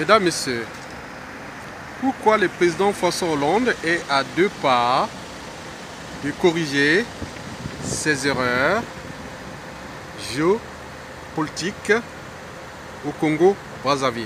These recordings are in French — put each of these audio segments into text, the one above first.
Mesdames, Messieurs, pourquoi le président François Hollande est à deux pas de corriger ses erreurs géopolitiques au Congo-Brazzaville?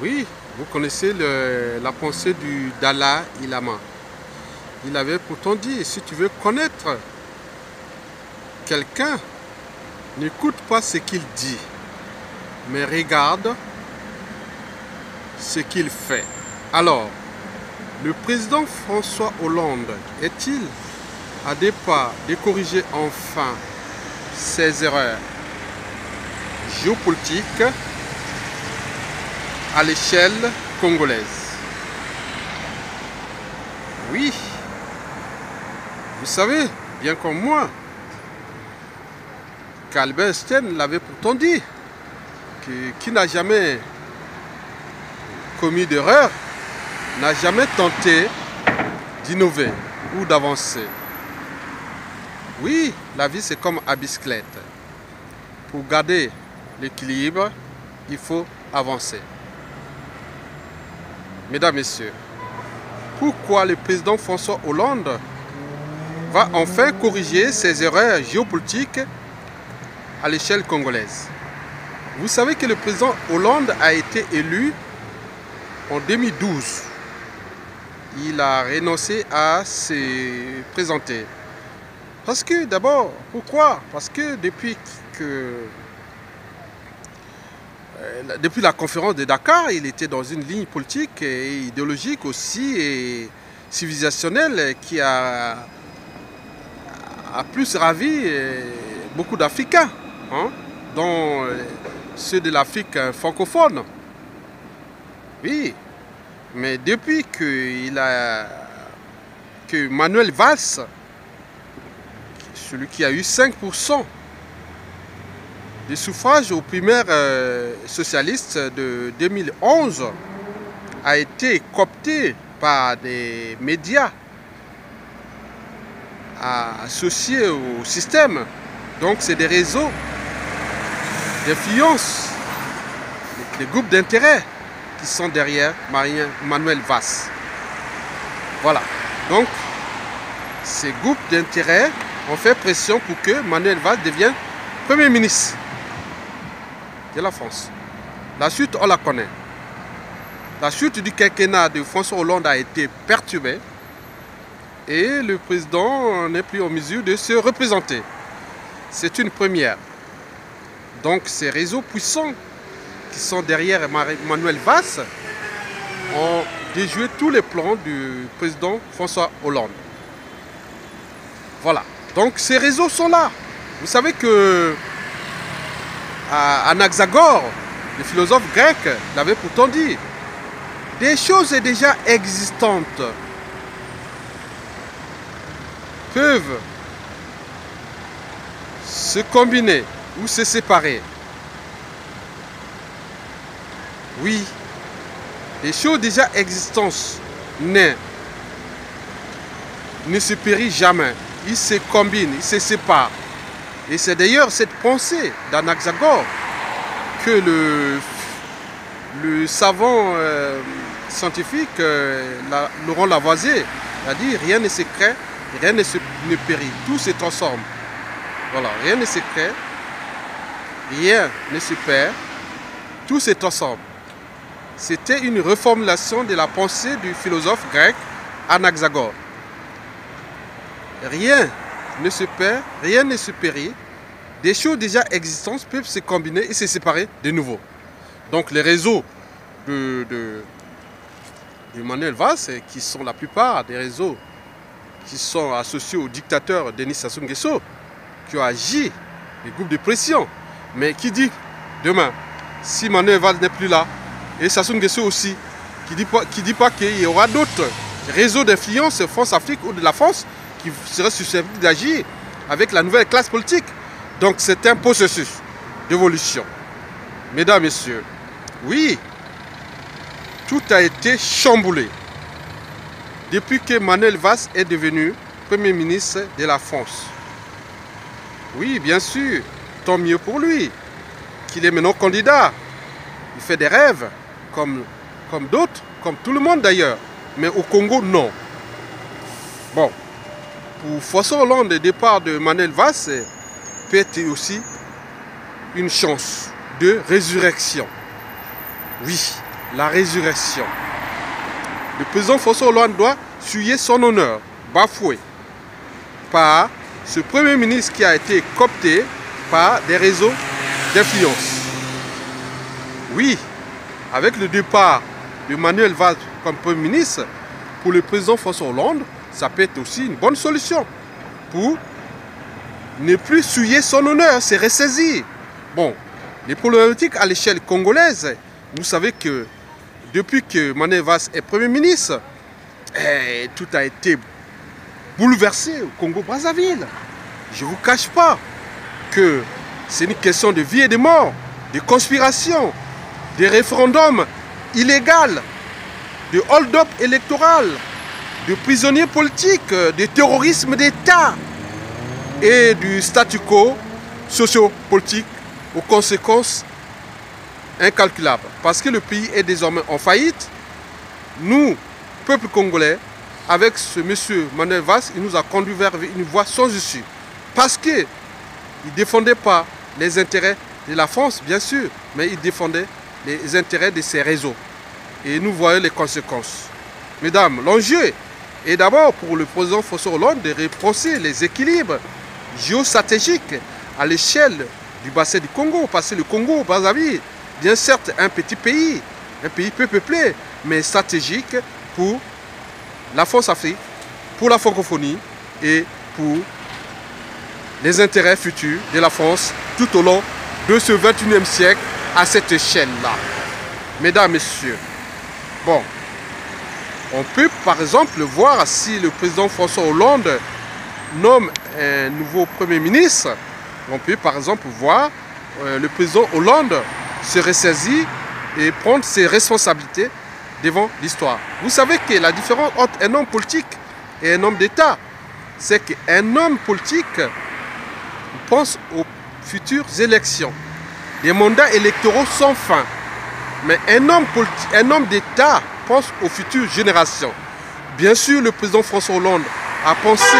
Oui, vous connaissez la pensée du Dalai Lama. Il avait pourtant dit, si tu veux connaître quelqu'un, n'écoute pas ce qu'il dit, mais regarde ce qu'il fait. Alors, le président François Hollande est-il à des pas de corriger enfin ses erreurs géopolitiques à l'échelle congolaise? Oui, vous savez, bien comme moi, qu'Albert Einstein l'avait pourtant dit, qui n'a jamais commis d'erreur, n'a jamais tenté d'innover ou d'avancer. Oui, la vie c'est comme à bicyclette. Pour garder l'équilibre, il faut avancer. Mesdames, Messieurs, pourquoi le président François Hollande va enfin corriger ses erreurs géopolitiques à l'échelle congolaise Vous savez que le président Hollande a été élu en 2012. Il a renoncé à se présenter. Parce que d'abord, pourquoi? Parce que depuis que euh, depuis la conférence de Dakar, il était dans une ligne politique et idéologique aussi et civilisationnelle qui a, a plus ravi euh, beaucoup d'Africains, hein, dont euh, ceux de l'Afrique francophone. Oui, mais depuis que, a, que Manuel Valls, celui qui a eu 5% des suffrages aux primaires euh, socialistes de 2011 a été coopté par des médias associés au système. Donc c'est des réseaux d'influence, des groupes d'intérêt qui sont derrière Manuel Valls. Voilà. Donc ces groupes d'intérêt ont fait pression pour que Manuel Valls devienne Premier ministre de la France. La suite, on la connaît. La suite du quinquennat de François Hollande a été perturbée et le président n'est plus en mesure de se représenter. C'est une première. Donc ces réseaux puissants qui sont derrière Emmanuel Valls ont déjoué tous les plans du président François Hollande. Voilà. Donc ces réseaux sont là. Vous savez que Anaxagore, le philosophe grec, l'avait pourtant dit. Des choses déjà existantes peuvent se combiner ou se séparer. Oui, les choses déjà existantes ne, ne se périssent jamais. Ils se combinent, ils se séparent. Et c'est d'ailleurs cette pensée d'Anaxagore que le, le savant euh, scientifique euh, Laurent Lavoisier a dit rien ne se crée, rien ne, se, ne périt, tout se transforme. Voilà, rien ne se crée, rien ne se perd, tout se transforme. C'était une reformulation de la pensée du philosophe grec Anaxagore. Rien ne se perd, rien ne se périt. Des choses déjà existantes peuvent se combiner et se séparer de nouveau. Donc les réseaux de, Manuel Valls, qui sont la plupart des réseaux qui sont associés au dictateur Denis Sassou Nguesso, qui ont agi, les groupes de pression. Mais qui dit demain, si Manuel Valls n'est plus là, et Sassou Nguesso aussi, qui ne dit pas, dit pas qu'il y aura d'autres réseaux d'influence France-Afrique ou de la France qui serait susceptible d'agir avec la nouvelle classe politique. Donc c'est un processus d'évolution. Mesdames, Messieurs, oui, tout a été chamboulé depuis que Manuel Valls est devenu Premier ministre de la France. Oui, bien sûr, tant mieux pour lui, qu'il est maintenant candidat. Il fait des rêves, comme, comme d'autres, comme tout le monde d'ailleurs. Mais au Congo, non. Bon, pour François Hollande, le départ de Manuel Valls peut être aussi une chance de résurrection. Oui, la résurrection. Le président François Hollande doit suyer son honneur, bafoué par ce Premier ministre qui a été coopté des réseaux d'influence. Oui, avec le départ de Manuel Valls comme Premier ministre, pour le président François Hollande, ça peut être aussi une bonne solution pour ne plus souiller son honneur, c'est ressaisir. Bon, les problématiques à l'échelle congolaise, vous savez que depuis que Manuel Valls est Premier ministre, eh, tout a été bouleversé au Congo-Brazzaville. Je ne vous cache pas que c'est une question de vie et de mort, de conspiration, de référendums illégaux, de hold-up électoral, de prisonniers politiques, de terrorisme d'État et du statu quo sociopolitique aux conséquences incalculables. Parce que le pays est désormais en faillite, nous, peuple congolais, avec ce monsieur Manuel Valls, il nous a conduit vers une voie sans issue. Parce qu'il ne défendait pas les intérêts de la France, bien sûr, mais il défendait les intérêts de ses réseaux. Et nous voyons les conséquences. Mesdames, l'enjeu est d'abord pour le président François Hollande de repenser les équilibres géostratégiques à l'échelle du bassin du Congo. Parce que le Congo, Brazzaville, bien certes un petit pays, un pays peu peuplé, mais stratégique pour la France-Afrique, pour la francophonie et pour les intérêts futurs de la France tout au long de ce 21e siècle à cette échelle-là. Mesdames, Messieurs, bon, on peut par exemple voir si le président François Hollande nomme un nouveau Premier ministre, on peut par exemple voir euh, le président Hollande se ressaisir et prendre ses responsabilités devant l'histoire. Vous savez que la différence entre un homme politique et un homme d'État, c'est qu'un homme politique pense aux futures élections. Les mandats électoraux sont fins. Mais un homme, d'État pense aux futures générations. Bien sûr, le président François Hollande a pensé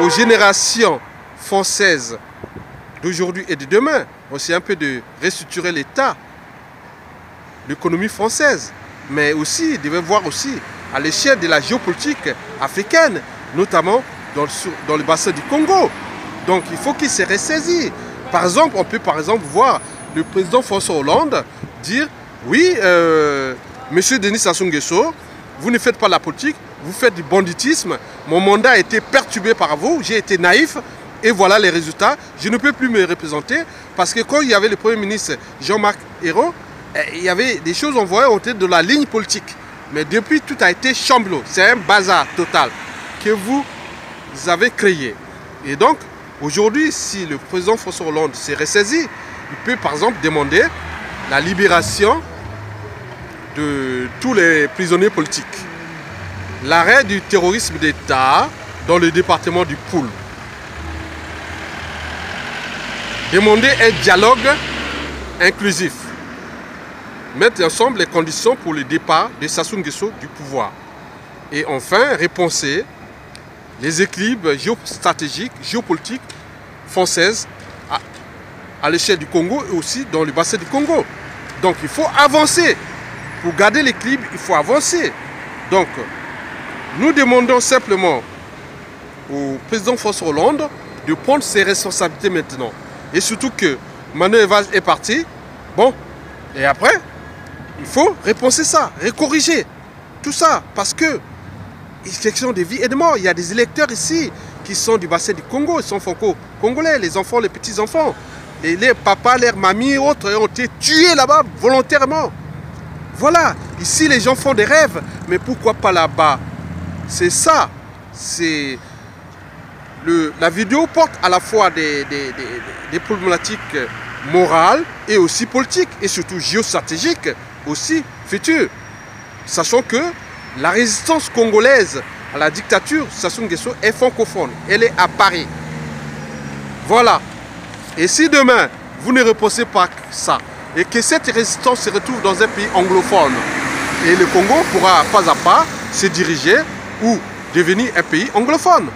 aux générations françaises d'aujourd'hui et de demain. Aussi un peu de restructurer l'État, l'économie française. Mais aussi, il devait voir aussi à l'échelle de la géopolitique africaine, notamment dans le bassin du Congo. Donc il faut qu'il se ressaisisse. Par exemple, on peut par exemple voir le président François Hollande dire oui, euh, monsieur Denis Sassou Nguesso, vous ne faites pas la politique, vous faites du banditisme. Mon mandat a été perturbé par vous, j'ai été naïf et voilà les résultats. Je ne peux plus me représenter parce que quand il y avait le Premier ministre Jean-Marc Ayrault, eh, il y avait des choses envoyées au tête de la ligne politique. Mais depuis, tout a été chamblot. C'est un bazar total que vous avez créé. Et donc, Aujourd'hui, si le président François Hollande s'est ressaisi, il peut par exemple demander la libération de tous les prisonniers politiques, l'arrêt du terrorisme d'État dans le département du Poul, demander un dialogue inclusif, mettre ensemble les conditions pour le départ de Sassou Nguesso du pouvoir. Et enfin réponser les équilibres géostratégiques, géopolitiques françaises à, l'échelle du Congo et aussi dans le bassin du Congo. Donc il faut avancer. Pour garder l'équilibre, il faut avancer. Donc nous demandons simplement au président François Hollande de prendre ses responsabilités maintenant. Et surtout que Manuel Valls est parti. Bon, et après, il faut repenser ça, recorriger tout ça. Parce que une question de vie et de mort. Il y a des électeurs ici qui sont du bassin du Congo, ils sont franco-congolais, les enfants, les petits-enfants. Et les papas, leurs mamies, autres ont été tués là-bas volontairement. Voilà, ici les gens font des rêves, mais pourquoi pas là-bas? C'est ça, c'est... La vidéo porte à la fois des, des, des problématiques morales et aussi politiques, et surtout géostratégiques, aussi futures. Sachant que la résistance congolaise la dictature Sassou Nguesso est francophone. Elle est à Paris. Voilà. Et si demain, vous ne repensez pas ça. Et que cette résistance se retrouve dans un pays anglophone. Et le Congo pourra pas à pas se diriger ou devenir un pays anglophone.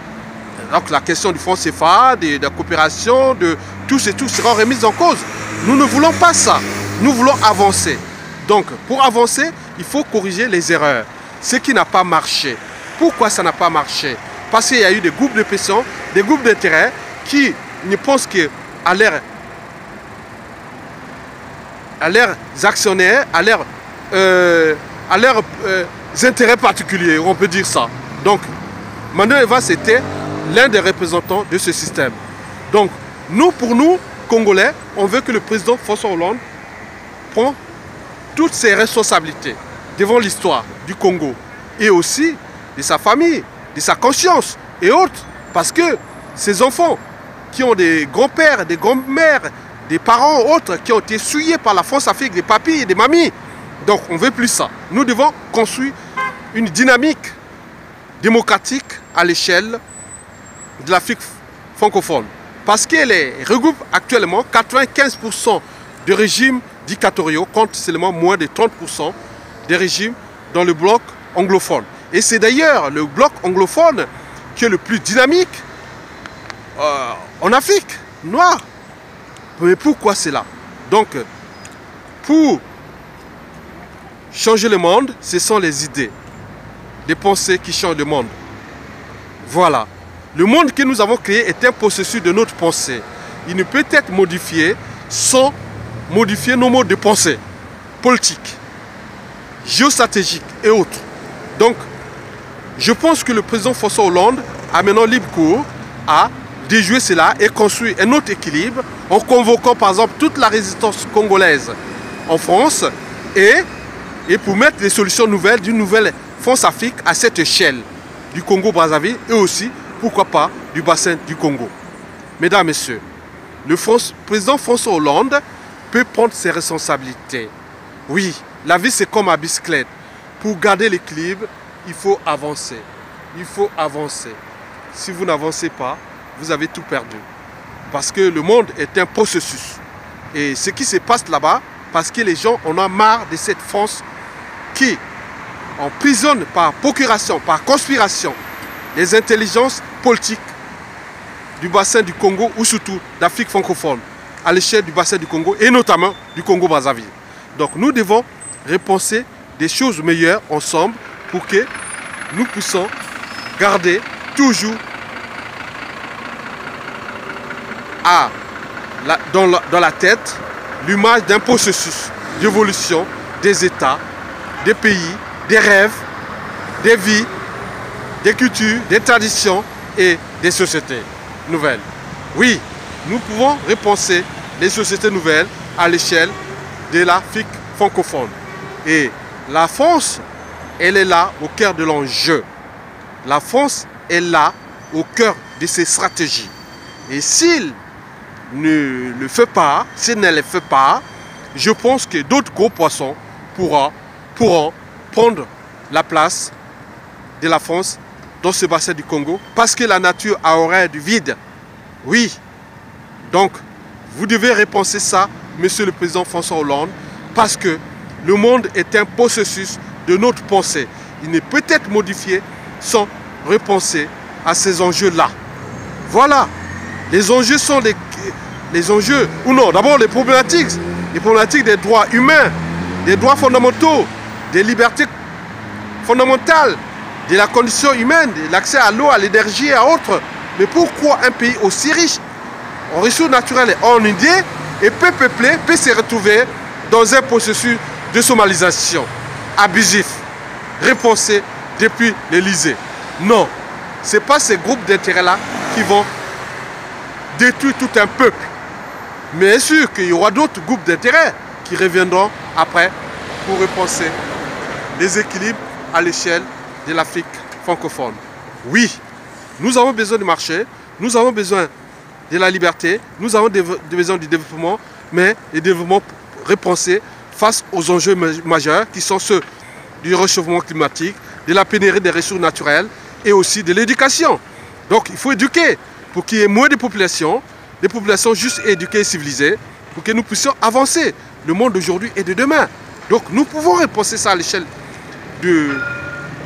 Donc la question du fonds CFA, de, de la coopération, de tout et tout sera remise en cause. Nous ne voulons pas ça. Nous voulons avancer. Donc pour avancer, il faut corriger les erreurs. Ce qui n'a pas marché. Pourquoi ça n'a pas marché? Parce qu'il y a eu des groupes de pression, des groupes d'intérêt qui ne pensent qu'à à leurs actionnaires, à leurs, euh, euh, intérêts particuliers, on peut dire ça. Donc, Manuel Evans était l'un des représentants de ce système. Donc, nous, pour nous, Congolais, on veut que le président François Hollande prenne toutes ses responsabilités devant l'histoire du Congo et aussi de sa famille, de sa conscience et autres. Parce que ces enfants qui ont des grands-pères, des grands-mères, des parents autres qui ont été souillés par la France Afrique, des papis et des mamies. Donc on ne veut plus ça. Nous devons construire une dynamique démocratique à l'échelle de l'Afrique francophone. Parce qu'elle regroupe actuellement 95% de régimes dictatoriaux contre seulement moins de 30% des régimes dans le bloc anglophone. Et c'est d'ailleurs le bloc anglophone qui est le plus dynamique euh, en Afrique noire. Mais pourquoi cela Donc, pour changer le monde, ce sont les idées, les pensées qui changent le monde. Voilà. Le monde que nous avons créé est un processus de notre pensée. Il ne peut être modifié sans modifier nos modes de pensée politiques, géostratégiques et autres. Donc, je pense que le président François Hollande a maintenant libre cours à déjouer cela et construire un autre équilibre en convoquant par exemple toute la résistance congolaise en France et, pour mettre des solutions nouvelles d'une nouvelle France-Afrique à cette échelle du Congo-Brazzaville et aussi, pourquoi pas, du bassin du Congo. Mesdames, Messieurs, le président François Hollande peut prendre ses responsabilités. Oui, la vie c'est comme un bicyclette. Pour garder l'équilibre, il faut avancer. Il faut avancer. Si vous n'avancez pas, vous avez tout perdu. Parce que le monde est un processus. Et ce qui se passe là-bas, parce que les gens en ont marre de cette France qui emprisonne par procuration, par conspiration, les intelligences politiques du bassin du Congo ou surtout d'Afrique francophone, à l'échelle du bassin du Congo et notamment du Congo-Brazzaville. Donc nous devons repenser des choses meilleures ensemble pour que nous puissions garder toujours dans, la, dans la tête l'image d'un processus d'évolution des États, des pays, des rêves, des vies, des cultures, des traditions et des sociétés nouvelles. Oui, nous pouvons repenser les sociétés nouvelles à l'échelle de l'Afrique francophone. Et la France, elle est là au cœur de l'enjeu. La France est là au cœur de ses stratégies. Et s'il ne le fait pas, s'il ne le fait pas, je pense que d'autres gros poissons pourront, prendre la place de la France dans ce bassin du Congo parce que la nature a horreur du vide. Oui. Donc, vous devez repenser ça, Monsieur le Président François Hollande, parce que le monde est un processus de notre pensée. Il ne peut être modifié sans repenser à ces enjeux-là. Voilà. Les enjeux sont les les enjeux, ou non, d'abord les problématiques, les problématiques des droits humains, des droits fondamentaux, des libertés fondamentales, de la condition humaine, de l'accès à l'eau, à l'énergie et à autres. Mais pourquoi un pays aussi riche en ressources naturelles et en idées et peu peuplé peut se retrouver dans un processus de somalisation? Abusif, repensé depuis l'Elysée Non, ce n'est pas ces groupes d'intérêts-là qui vont détruire tout un peuple. Mais sûr qu'il y aura d'autres groupes d'intérêt qui reviendront après pour repenser les équilibres à l'échelle de l'Afrique francophone. Oui, nous avons besoin du marché, nous avons besoin de la liberté, nous avons besoin du développement, mais le développement repensé face aux enjeux majeurs qui sont ceux du réchauffement climatique, de la pénurie des ressources naturelles et aussi de l'éducation. Donc il faut éduquer pour qu'il y ait moins de population, des populations juste éduquées et civilisées pour que nous puissions avancer. Le monde d'aujourd'hui et de demain. Donc nous pouvons repenser ça à l'échelle de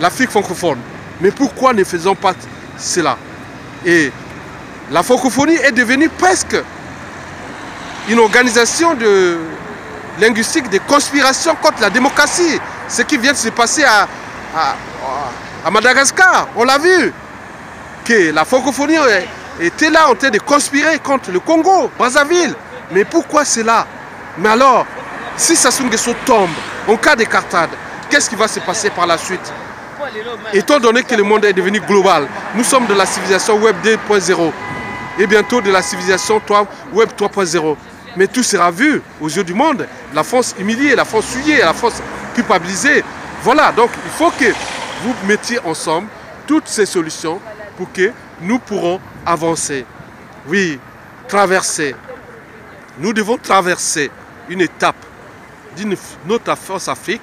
l'Afrique francophone. Mais pourquoi ne faisons pas cela? Et la francophonie est devenue presque une organisation de linguistique de conspiration contre la démocratie. Ce qui vient de se passer à, à, Madagascar, on l'a vu, que la francophonie était là en train de conspirer contre le Congo, Brazzaville. Mais pourquoi cela? Mais alors, si Sassou Nguesso tombe en cas de cartade, qu'est-ce qui va se passer par la suite? Étant donné que le monde est devenu global, nous sommes de la civilisation Web 2.0 et bientôt de la civilisation Web 3.0. Mais tout sera vu aux yeux du monde. La France humiliée, la France souillée, la France culpabilisée. Voilà, donc il faut que vous mettiez ensemble toutes ces solutions pour que nous pourrons avancer. Oui, traverser. Nous devons traverser une étape d'une notre France Afrique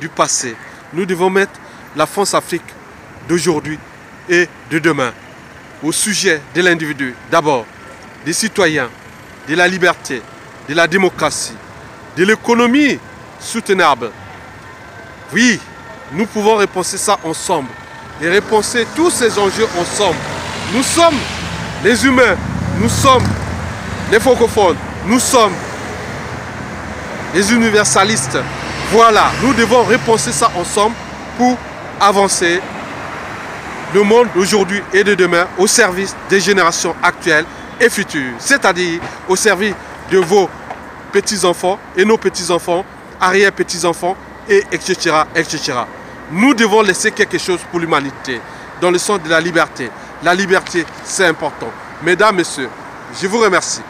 du passé. Nous devons mettre la France Afrique d'aujourd'hui et de demain au sujet de l'individu, d'abord, des citoyens, de la liberté, de la démocratie, de l'économie soutenable. Oui, nous pouvons repenser ça ensemble et repenser tous ces enjeux ensemble. Nous sommes les humains, nous sommes les francophones, nous sommes les universalistes. Voilà, nous devons repenser ça ensemble pour avancer le monde d'aujourd'hui et de demain au service des générations actuelles et futures, c'est-à-dire au service de vos petits-enfants et nos petits-enfants, arrière-petits-enfants, et etc., etc. Nous devons laisser quelque chose pour l'humanité, dans le sens de la liberté. La liberté, c'est important. Mesdames, Messieurs, je vous remercie.